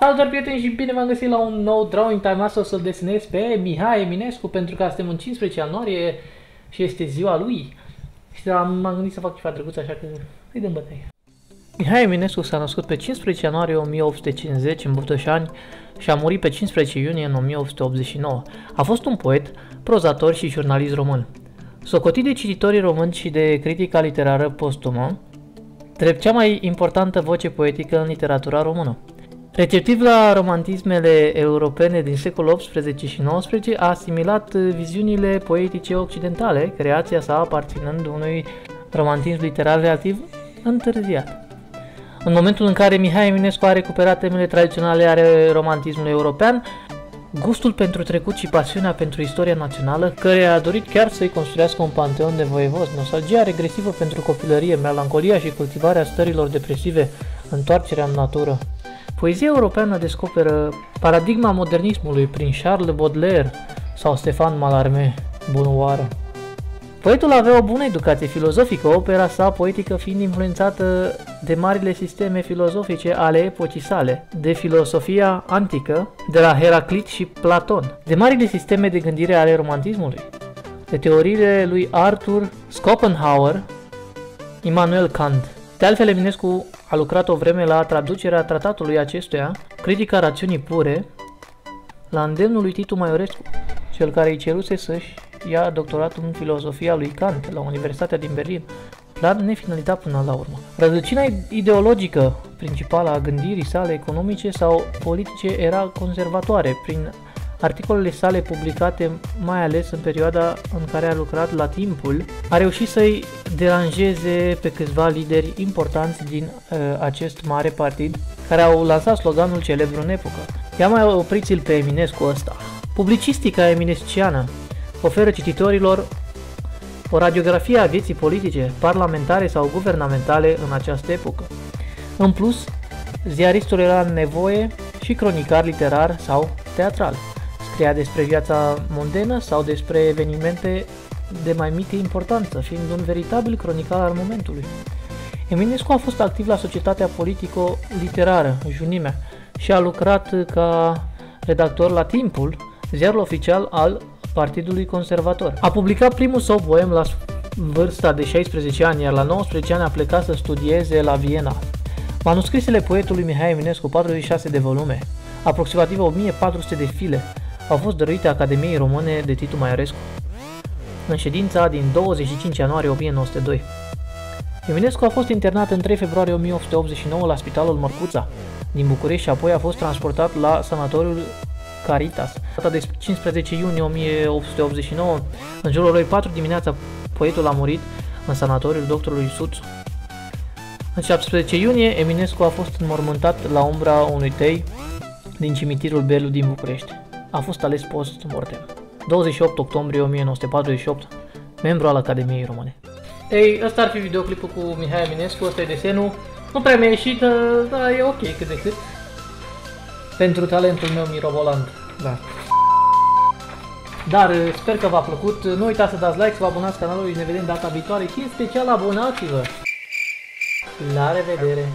Salutare prieteni și bine v-am găsit la un nou Drawing Time. Astăzi o să-l desenez pe Mihai Eminescu pentru că suntem în 15 ianuarie și este ziua lui. Și m-am gândit să fac ceva drăguț, așa că îi dăm bătaie. Mihai Eminescu s-a născut pe 15 ianuarie 1850 în Buftoșani și a murit pe 15 iunie în 1889. A fost un poet, prozator și jurnalist român. Socotit de cititorii români și de critica literară postumă, drept cea mai importantă voce poetică în literatura română. Receptiv la romantismele europene din secolul XVIII și XIX, a asimilat viziunile poetice occidentale, creația sa aparținând unui romantism literar relativ întârziat. În momentul în care Mihai Eminescu a recuperat temele tradiționale ale romantismului european, gustul pentru trecut și pasiunea pentru istoria națională, care a dorit chiar să-i construiască un panteon de voievozi, nostalgia regresivă pentru copilărie, melancolia și cultivarea stărilor depresive, întoarcerea în natură. Poezia europeană descoperă paradigma modernismului prin Charles Baudelaire sau Stefan Mallarmé, bunoară. Poetul avea o bună educație filozofică, opera sa poetică fiind influențată de marile sisteme filozofice ale epocii sale, de filosofia antică, de la Heraclit și Platon, de marile sisteme de gândire ale romantismului, de teoriile lui Arthur Schopenhauer, Immanuel Kant. De altfel, Eminescu a lucrat o vreme la traducerea tratatului acestuia, critica rațiunii pure, la îndemnul lui Titu Maiorescu, cel care îi ceruse să-și ia doctoratul în filozofia lui Kant la Universitatea din Berlin, plan nefinalitat până la urmă. Rădăcina ideologică principală a gândirii sale economice sau politice era conservatoare, prin articolele sale publicate mai ales în perioada în care a lucrat la timpul, a reușit să-i deranjeze pe câțiva lideri importanți din uh, acest mare partid care au lansat sloganul celebru în epocă. Ia mai opriți-l pe Eminescu ăsta. Publicistica eminesciană oferă cititorilor o radiografie a vieții politice, parlamentare sau guvernamentale în această epocă. În plus, ziaristul era în nevoie și cronicar literar sau teatral. Scria despre viața mondenă sau despre evenimente de mai mică importanță, fiind un veritabil cronicar al momentului. Eminescu a fost activ la societatea politico-literară, Junimea, și a lucrat ca redactor la Timpul, ziarul oficial al Partidului Conservator. A publicat primul său poem la vârsta de 16 ani, iar la 19 ani a plecat să studieze la Viena. Manuscrisele poetului Mihai Eminescu, 46 de volume, aproximativ 1400 de file, au fost dăruite Academiei Române de Titu Maiorescu în ședința din 25 ianuarie 1902. Eminescu a fost internat în 3 februarie 1889 la Spitalul Mărcuța din București și apoi a fost transportat la sanatoriul Caritas. Data de 15 iunie 1889, în jurul orei 4 dimineața, poetul a murit în sanatoriul doctorului Suțu. În 17 iunie, Eminescu a fost înmormântat la umbra unui tei din cimitirul Belu din București. A fost ales post-mortem. 28 octombrie 1948, membru al Academiei Române. Ei, ăsta ar fi videoclipul cu Mihai Eminescu, ăsta e desenul. Nu prea mi-a ieșit, dar e ok cât de cât pentru talentul meu mirobolant. Da. Dar uh, sper că v-a plăcut. Nu uitați să dați like, să vă abonați canalului și ne vedem data viitoare și în special abonați-vă. La revedere!